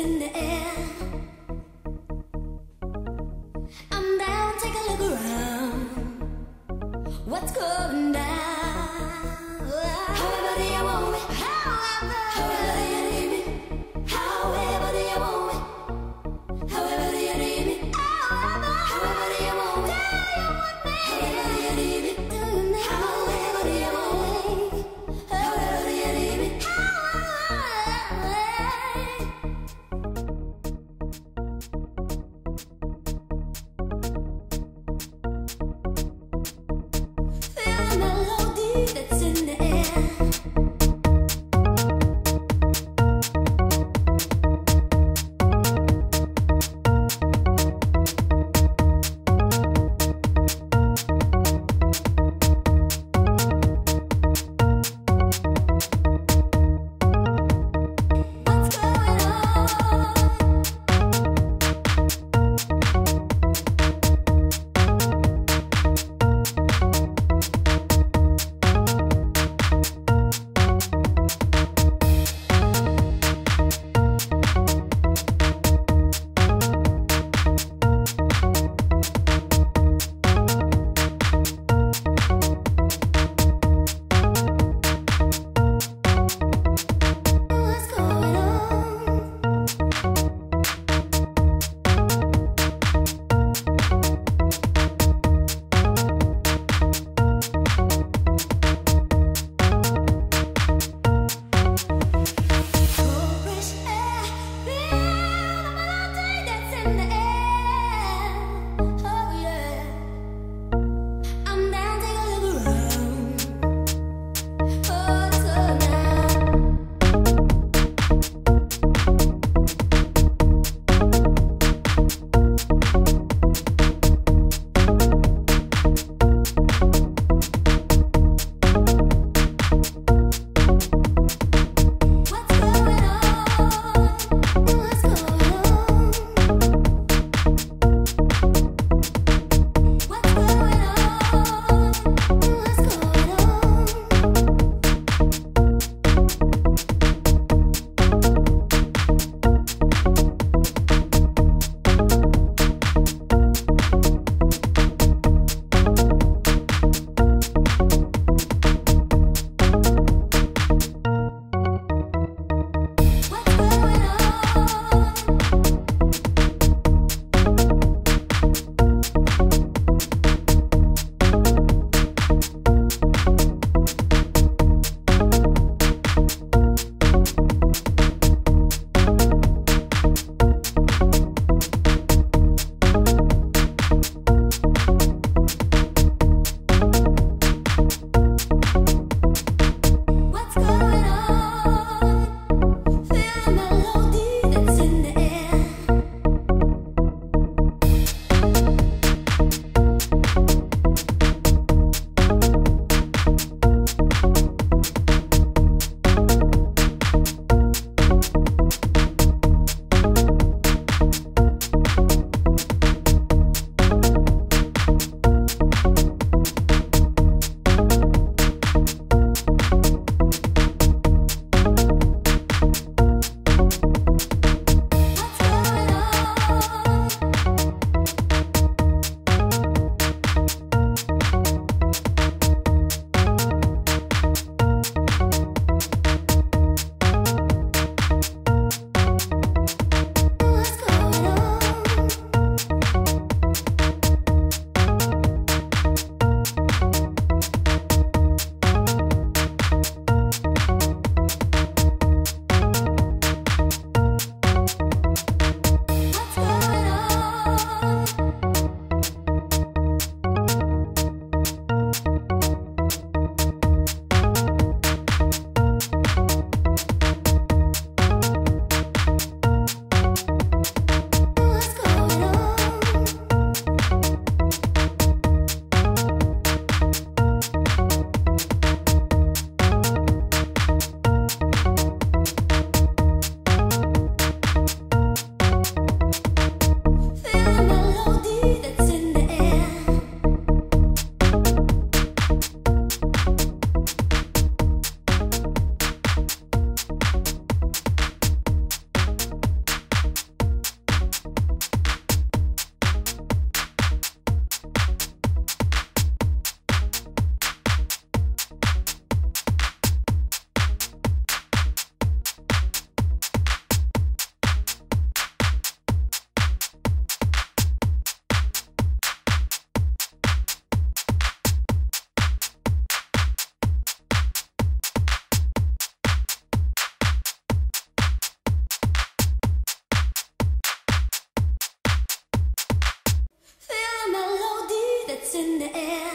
in the air. In the air.